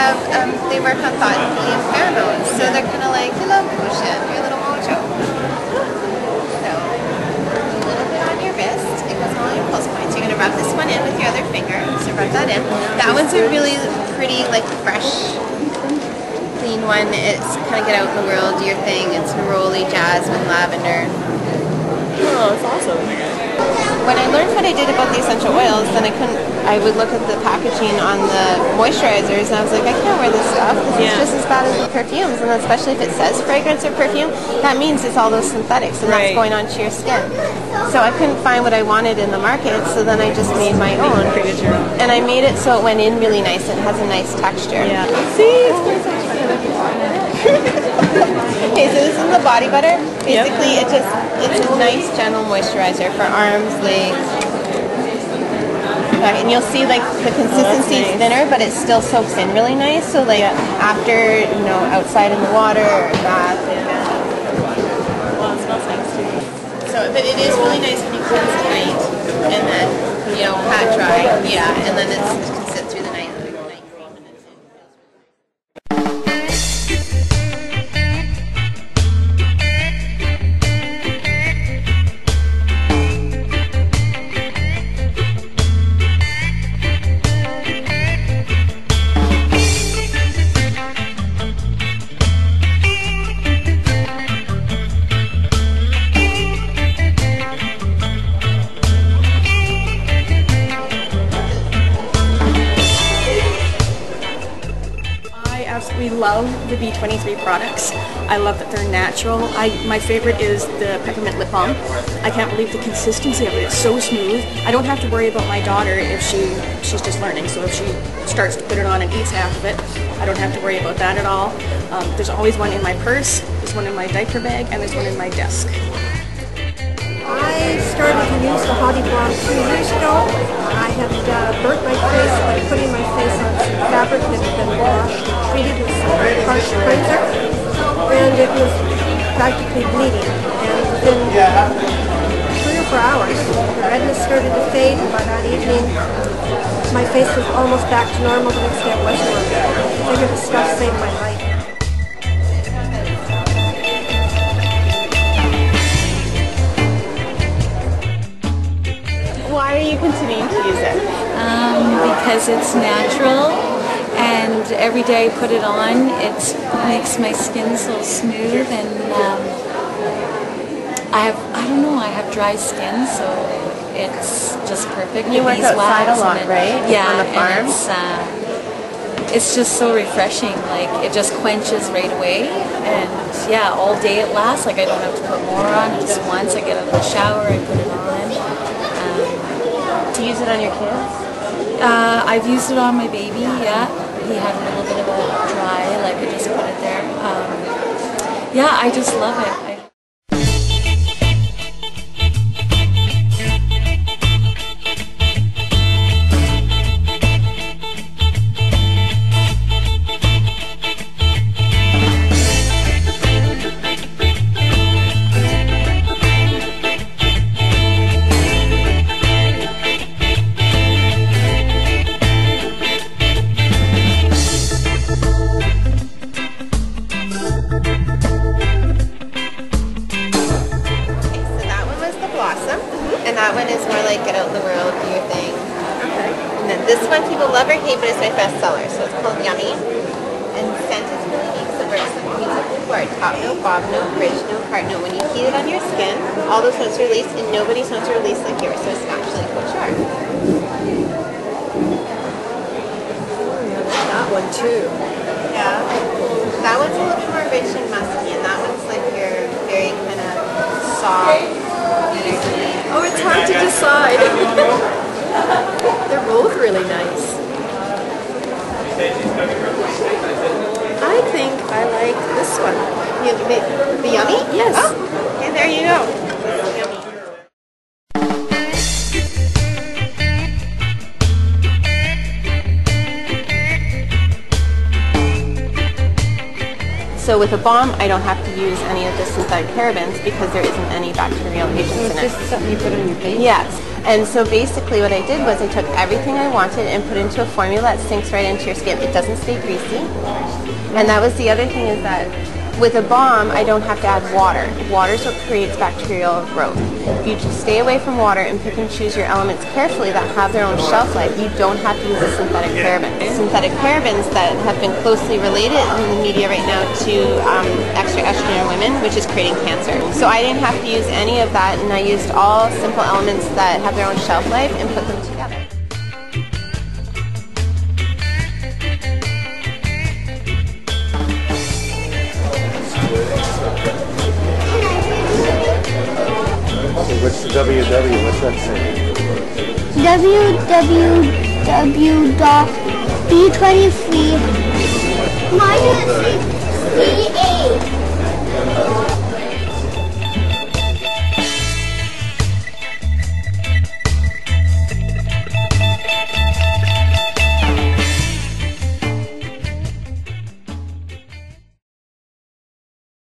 have um, they work on thought and pheromones, so they're kind of like love potion, your little mojo. So a little bit on your wrist. It goes on your pulse points. You're gonna rub this one in with your other finger. So rub that in. That one's a really pretty like fresh clean one. It's kind of get out in the world, do your thing. It's neroli, jasmine, lavender. Oh, it's awesome. When I learned what I did about the essential oils, then I couldn't. I would look at the packaging on the moisturizers, and I was like, I can't wear this stuff because Yeah. it's just as bad as the perfumes. And especially if it says fragrance or perfume, that means it's all those synthetics, and Right. that's going onto your skin. So I couldn't find what I wanted in the market, so then I just made my own. And I made it so it went in really nice and has a nice texture. Yeah. See, it's quite so Okay, so this is the body butter. Basically, it just it's a nice gentle moisturizer for arms, legs. Okay, and you'll see like the oh, consistency is nice. thinner, but it still soaks in really nice. So like after you know outside in the water or bath. Well, it smells nice too. So, but it is really nice when you cleanse at night and then you know pat dry. Yeah, and then it's, it love the Bee 23 products. I love that they're natural. I my favorite is the peppermint lip balm. I can't believe the consistency of it. It's so smooth. I don't have to worry about my daughter if she she's just learning. So if she starts to put it on and eats half of it, I don't have to worry about that at all. Um, there's always one in my purse. There's one in my diaper bag, and there's one in my desk. I started to use the Hotty Blonde two years ago. I had uh, burnt my face by putting my face on some fabric that harsh and it was practically bleeding. And within three or four hours, the redness started to fade, and by that evening, my face was almost back to normal. The next day it was normal. I figured the stuff saved my life. Why are you continuing to use it? um, because it's natural and every day I put it on it makes my skin so smooth and um, I have I don't know I have dry skin so it's just perfect You work outside a lot, it- right? yeah On the farm? and it's, uh, it's just so refreshing like it just quenches right away and yeah all day it lasts like I don't have to put more on just once I get out of the shower I put it on um, Do you use it on your kids? uh, I've used it on my baby, yeah. He had a little bit of a dry, like I just put it there. Um, yeah, I just love it. Get out in the world, do your thing. Okay. And then this one people love or hate, but it's my bestseller. So it's called Yummy. And scent is really neat. So we're some the word. Top note, bob note, bridge note, heart note. When you heat it on your skin, all those notes are released, and nobody's notes are released like yours. So it's naturally couture. That one too. Yeah. That one's a little bit more rich and musky, and that one's like your very kind of soft. It's hard to decide. They're both really nice. I think I like this one. You, the, the yummy? Yes. Oh, and there you go. So with a balm, I don't have to use any of the synthetic parabens because there isn't any bacterial agents in it. something you put on your face? Yes, And so basically what I did was I took everything I wanted and put into a formula that sinks right into your skin. It doesn't stay greasy. And that was the other thing is that with a balm, I don't have to add water. Water is what creates bacterial growth. If you just stay away from water and pick and choose your elements carefully that have their own shelf life, you don't have to use a synthetic paraben. Synthetic parabens that have been closely related in the media right now to um, extra estrogen in women, which is creating cancer. So I didn't have to use any of that, and I used all simple elements that have their own shelf life and put them together. What's the WW? What's that say? www.b23 minus